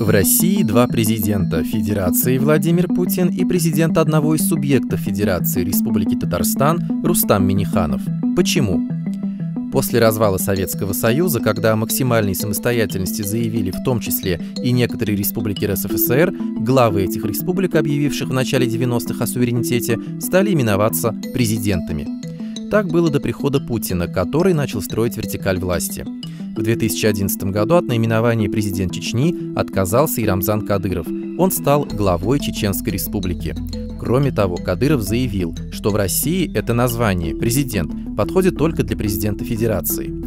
В России два президента – Федерации Владимир Путин и президент одного из субъектов Федерации Республики Татарстан Рустам Миниханов. Почему? После развала Советского Союза, когда о максимальной самостоятельности заявили в том числе и некоторые республики РСФСР, главы этих республик, объявивших в начале 90-х о суверенитете, стали именоваться президентами. Так было до прихода Путина, который начал строить вертикаль власти. В 2011 году от наименования президент Чечни отказался и Рамзан Кадыров. Он стал главой Чеченской республики. Кроме того, Кадыров заявил, что в России это название «президент» подходит только для президента Федерации.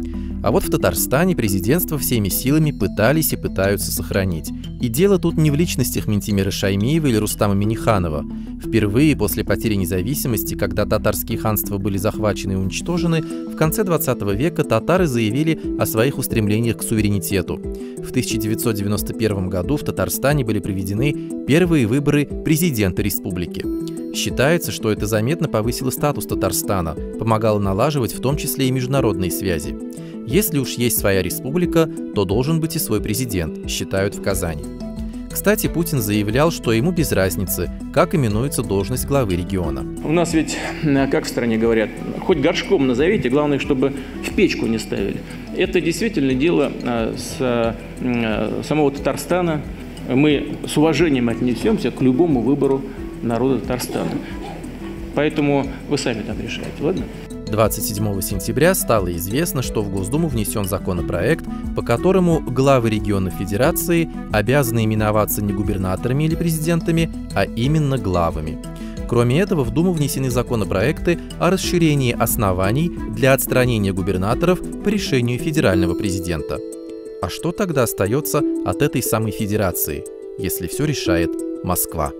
А вот в Татарстане президентство всеми силами пытались и пытаются сохранить. И дело тут не в личностях Ментимира Шаймиева или Рустама Миниханова. Впервые после потери независимости, когда татарские ханства были захвачены и уничтожены, в конце 20 века татары заявили о своих устремлениях к суверенитету. В 1991 году в Татарстане были проведены первые выборы президента республики. Считается, что это заметно повысило статус Татарстана, помогало налаживать в том числе и международные связи. Если уж есть своя республика, то должен быть и свой президент, считают в Казани. Кстати, Путин заявлял, что ему без разницы, как именуется должность главы региона. У нас ведь, э, как в стране говорят, хоть горшком назовите, главное, чтобы в печку не ставили. Это действительно дело э, с э, самого Татарстана. Мы с уважением отнесемся к любому выбору народа Татарстана. Поэтому вы сами там решаете, ладно? 27 сентября стало известно, что в Госдуму внесен законопроект, по которому главы регионов Федерации обязаны именоваться не губернаторами или президентами, а именно главами. Кроме этого, в Думу внесены законопроекты о расширении оснований для отстранения губернаторов по решению федерального президента. А что тогда остается от этой самой федерации, если все решает Москва?